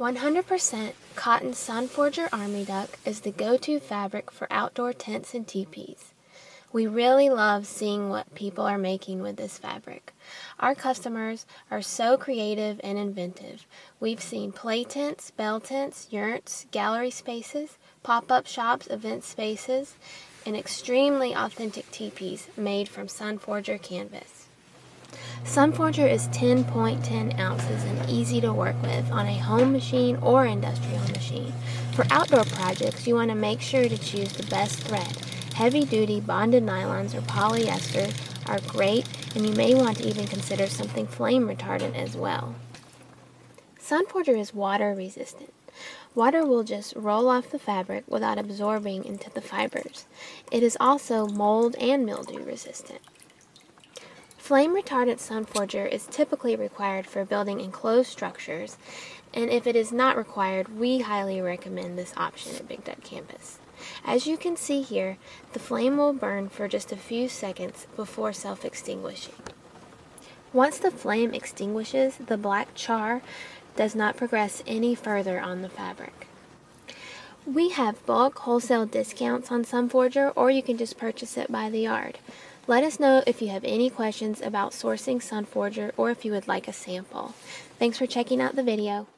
100% cotton Sunforger Army Duck is the go-to fabric for outdoor tents and teepees. We really love seeing what people are making with this fabric. Our customers are so creative and inventive. We've seen play tents, bell tents, yurts, gallery spaces, pop-up shops, event spaces, and extremely authentic teepees made from Sunforger canvas. Sunforger is 10.10 ounces and easy to work with on a home machine or industrial machine. For outdoor projects, you want to make sure to choose the best thread. Heavy duty bonded nylons or polyester are great, and you may want to even consider something flame retardant as well. Sunforger is water resistant. Water will just roll off the fabric without absorbing into the fibers. It is also mold and mildew resistant. Flame retardant Sunforger is typically required for building enclosed structures, and if it is not required, we highly recommend this option at Big Duck Canvas. As you can see here, the flame will burn for just a few seconds before self-extinguishing. Once the flame extinguishes, the black char does not progress any further on the fabric. We have bulk wholesale discounts on Sunforger, or you can just purchase it by the yard. Let us know if you have any questions about sourcing Sunforger or if you would like a sample. Thanks for checking out the video.